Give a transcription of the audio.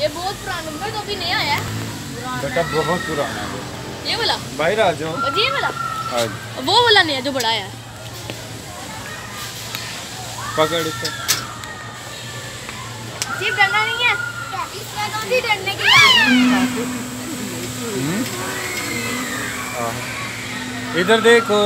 ये बहुत पुराना नंबर तो अभी नया आया बेटा बहुत पुराना है। ये वाला? भाई राजो ये वाला? हाँ आज वो वाला नया जो बड़ा है। पकड़ इसे। सिर्फ़ डरना नहीं है? इसमें तो कौन सी डरने की लिए हम्म। हाँ। इधर देखो।